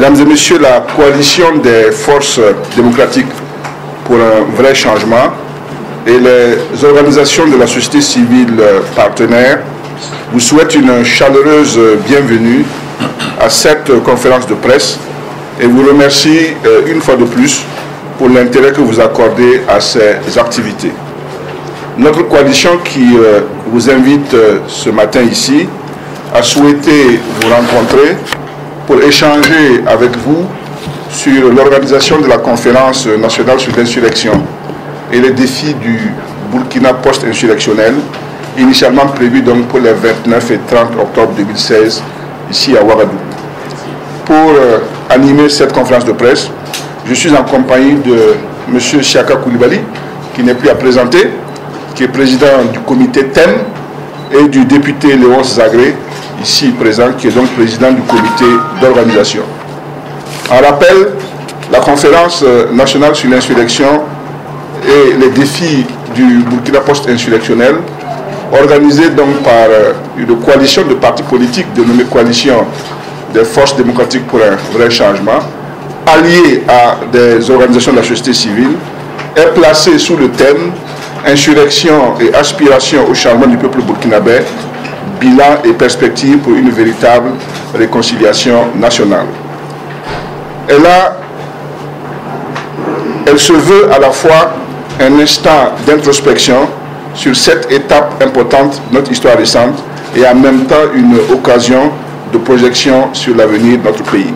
Mesdames et Messieurs, la coalition des forces démocratiques pour un vrai changement et les organisations de la société civile partenaire vous souhaitent une chaleureuse bienvenue à cette conférence de presse et vous remercie euh, une fois de plus pour l'intérêt que vous accordez à ces activités. Notre coalition qui euh, vous invite euh, ce matin ici a souhaité vous rencontrer pour échanger avec vous sur l'organisation de la conférence nationale sur l'insurrection et les défis du Burkina post-insurrectionnel, initialement prévu donc pour les 29 et 30 octobre 2016 ici à Ouagadougou. Pour euh, animer cette conférence de presse, je suis en compagnie de M. Chiaka Koulibaly, qui n'est plus à présenter, qui est président du comité TEN, et du député Léon Zagré, ici présent, qui est donc président du comité d'organisation. En rappel, la conférence euh, nationale sur l'insurrection et les défis du Burkina post-insurrectionnel, organisée donc par euh, une coalition de partis politiques dénommée Coalition des forces démocratiques pour un vrai changement, alliée à des organisations de la société civile, est placée sous le thème Insurrection et aspiration au changement du peuple burkinabé, bilan et perspective pour une véritable réconciliation nationale. Elle, elle se veut à la fois un instant d'introspection sur cette étape importante de notre histoire récente et en même temps une occasion de projection sur l'avenir de notre pays.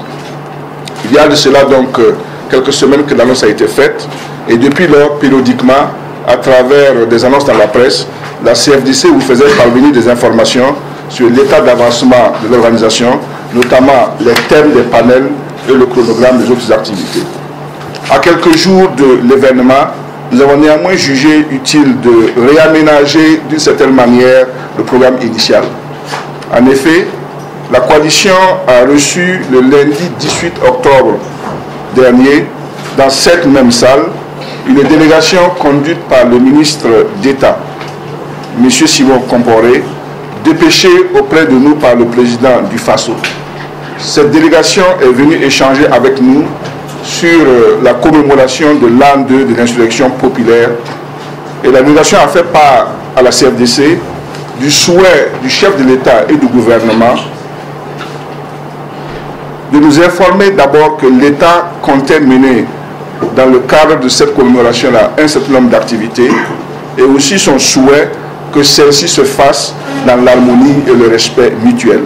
Il y a de cela donc euh, quelques semaines que l'annonce a été faite et depuis lors, périodiquement, à travers des annonces dans la presse, la CFDC vous faisait parvenir des informations sur l'état d'avancement de l'organisation, notamment les thèmes des panels et le chronogramme des autres activités. À quelques jours de l'événement, nous avons néanmoins jugé utile de réaménager d'une certaine manière le programme initial. En effet, la coalition a reçu le lundi 18 octobre dernier, dans cette même salle, une délégation conduite par le ministre d'État, M. Simon Comporé, dépêché auprès de nous par le président du FASO. Cette délégation est venue échanger avec nous sur euh, la commémoration de l'an 2 de l'insurrection populaire et la délégation a fait part à la CFDC du souhait du chef de l'État et du gouvernement de nous informer d'abord que l'État comptait mener dans le cadre de cette commémoration-là un certain nombre d'activités et aussi son souhait que celle-ci se fasse dans l'harmonie et le respect mutuel.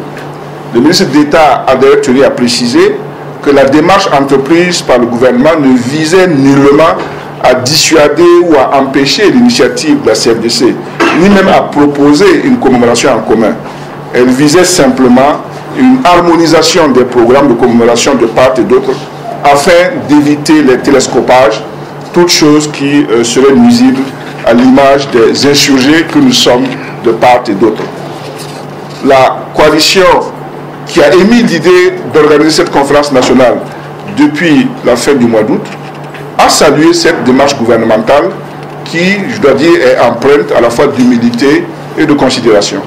Le ministre d'État a d'ailleurs à préciser que la démarche entreprise par le gouvernement ne visait nullement à dissuader ou à empêcher l'initiative de la CFDC, ni même à proposer une commémoration en commun. Elle visait simplement une harmonisation des programmes de commémoration de part et d'autre afin d'éviter les télescopages, toutes choses qui euh, seraient nuisibles à l'image des insurgés que nous sommes de part et d'autre. La coalition qui a émis l'idée d'organiser cette conférence nationale depuis la fin du mois d'août a salué cette démarche gouvernementale qui, je dois dire, est empreinte à la fois d'humilité et de considération.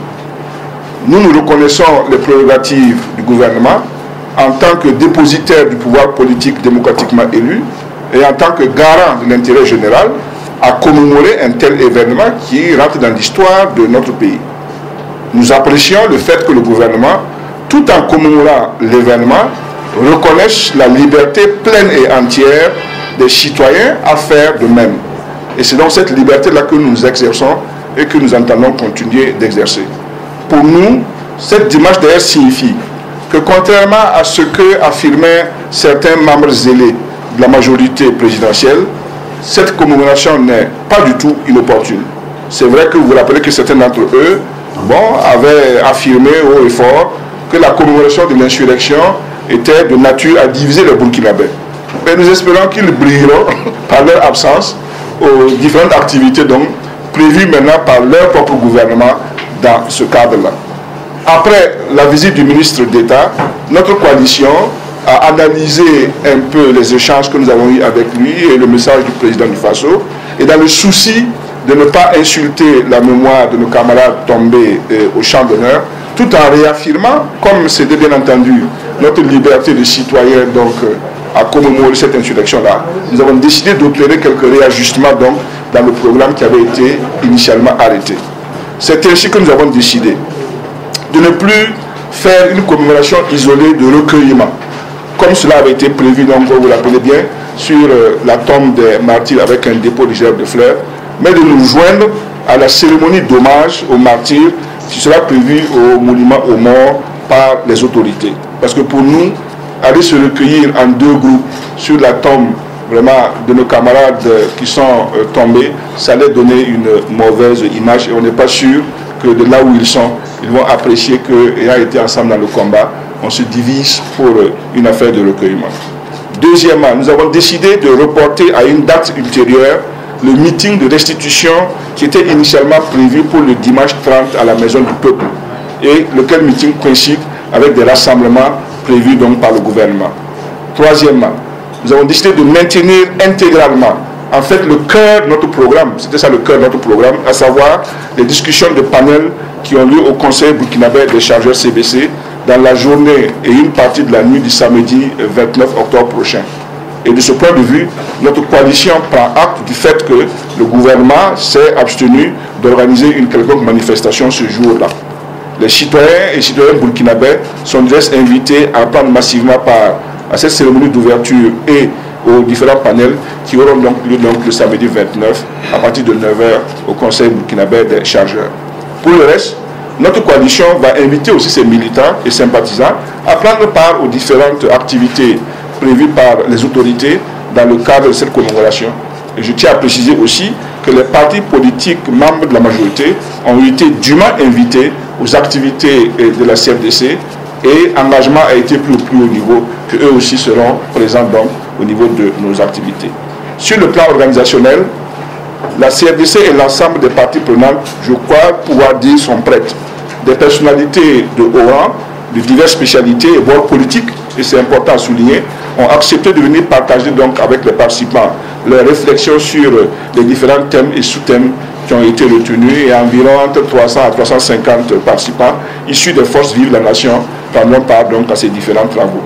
Nous, nous reconnaissons les prérogatives du gouvernement en tant que dépositaire du pouvoir politique démocratiquement élu et en tant que garant de l'intérêt général à commémorer un tel événement qui rentre dans l'histoire de notre pays. Nous apprécions le fait que le gouvernement, tout en commémorant l'événement, reconnaisse la liberté pleine et entière des citoyens à faire de même. Et c'est donc cette liberté-là que nous exerçons et que nous entendons continuer d'exercer. Pour nous, cette dimanche d'ailleurs signifie que contrairement à ce que affirmaient certains membres zélés de la majorité présidentielle, cette commémoration n'est pas du tout inopportune. C'est vrai que vous vous rappelez que certains d'entre eux bon, avaient affirmé haut et fort que la commémoration de l'insurrection était de nature à diviser le Burkinabé. Mais nous espérons qu'ils brilleront par leur absence aux différentes activités donc, prévues maintenant par leur propre gouvernement dans ce cadre-là. Après la visite du ministre d'État, notre coalition a analysé un peu les échanges que nous avons eus avec lui et le message du président du FASO. Et dans le souci de ne pas insulter la mémoire de nos camarades tombés euh, au champ d'honneur, tout en réaffirmant, comme c'était bien entendu notre liberté de citoyen donc, à commémorer cette insurrection-là, nous avons décidé d'opérer quelques réajustements donc, dans le programme qui avait été initialement arrêté. C'est ainsi que nous avons décidé de ne plus faire une commémoration isolée de recueillement, comme cela avait été prévu, donc, vous l'appelez bien, sur euh, la tombe des martyrs avec un dépôt de gerbe de fleurs, mais de nous joindre à la cérémonie d'hommage aux martyrs qui sera prévue au monument aux morts par les autorités. Parce que pour nous, aller se recueillir en deux groupes sur la tombe vraiment de nos camarades qui sont euh, tombés, ça allait donner une mauvaise image et on n'est pas sûr que de là où ils sont, ils vont apprécier qu'ayant été ensemble dans le combat, on se divise pour euh, une affaire de recueillement. Deuxièmement, nous avons décidé de reporter à une date ultérieure le meeting de restitution qui était initialement prévu pour le dimanche 30 à la Maison du Peuple et lequel meeting coïncide avec des rassemblements prévus donc par le gouvernement. Troisièmement, nous avons décidé de maintenir intégralement en fait le cœur de notre programme, c'était ça le cœur de notre programme, à savoir les discussions de panel qui ont lieu au Conseil burkinabé des chargeurs CBC dans la journée et une partie de la nuit du samedi 29 octobre prochain. Et de ce point de vue, notre coalition prend acte du fait que le gouvernement s'est abstenu d'organiser une quelconque manifestation ce jour-là. Les citoyens et citoyennes burkinabés sont déjà invités à prendre massivement part à cette cérémonie d'ouverture et aux différents panels qui auront donc lieu donc le samedi 29 à partir de 9h au Conseil burkinabé des chargeurs. Pour le reste, notre coalition va inviter aussi ses militants et sympathisants à prendre part aux différentes activités prévues par les autorités dans le cadre de cette commémoration. Et je tiens à préciser aussi que les partis politiques membres de la majorité ont été dûment invités aux activités de la CFDC et engagement a été pris au plus haut niveau, que eux aussi seront présents donc au niveau de nos activités. Sur le plan organisationnel, la CFDC et l'ensemble des partis prenantes, je crois pouvoir dire, sont prêtes des personnalités de haut rang, de diverses spécialités, voire politiques, et c'est important à souligner, ont accepté de venir partager donc avec les participants leurs réflexions sur les différents thèmes et sous-thèmes qui ont été retenus et environ entre 300 à 350 participants issus des forces vives la nation prendront part donc à ces différents travaux.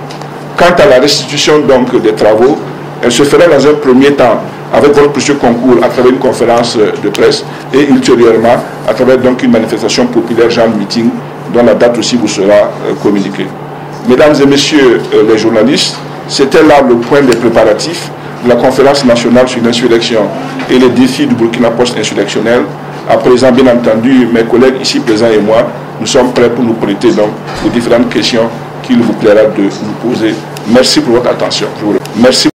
Quant à la restitution donc des travaux, elle se ferait dans un premier temps avec votre précieux concours à travers une conférence de presse et ultérieurement à travers donc une manifestation populaire, genre meeting, dont la date aussi vous sera euh, communiquée. Mesdames et messieurs euh, les journalistes, c'était là le point des préparatifs de la conférence nationale sur l'insurrection et les défis du Burkina post-insurrectionnel. À présent, bien entendu, mes collègues ici présents et moi, nous sommes prêts pour nous prêter donc aux différentes questions qu'il vous plaira de nous poser. Merci pour votre attention. Merci.